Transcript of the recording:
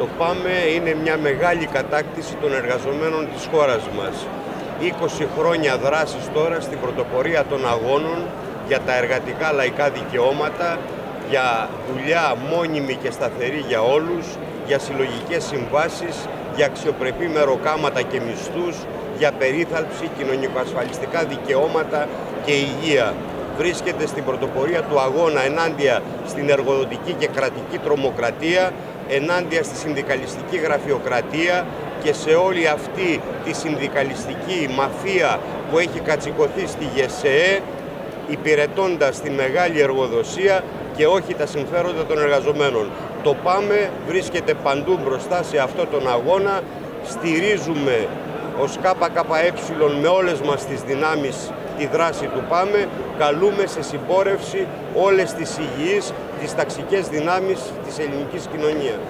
Το ΠΑΜΕ είναι μια μεγάλη κατάκτηση των εργαζομένων της χώρας μας. 20 χρόνια δράσης τώρα στην πρωτοπορία των αγώνων για τα εργατικά λαϊκά δικαιώματα, για δουλειά μόνιμη και σταθερή για όλους, για συλλογικές συμβάσεις, για αξιοπρεπή μεροκάματα και μισθούς, για περίθαλψη, κοινωνικοασφαλιστικά δικαιώματα και υγεία. Βρίσκεται στην πρωτοπορία του αγώνα ενάντια στην εργοδοτική και κρατική τρομοκρατία, ενάντια στη συνδικαλιστική γραφειοκρατία και σε όλη αυτή τη συνδικαλιστική μαφία που έχει κατσικωθεί στη ΓΕΣΕΕ υπηρετώντας τη μεγάλη εργοδοσία και όχι τα συμφέροντα των εργαζομένων. Το ΠΑΜΕ βρίσκεται παντού μπροστά σε αυτό τον αγώνα. Στηρίζουμε ως ΚΚΕ με όλες μας τις δυνάμεις τη δράση του ΠΑΜΕ. Καλούμε σε συμπόρευση όλες τις υγιείς, τις ταξικές δυνάμεις της ελληνικής κοινωνίας.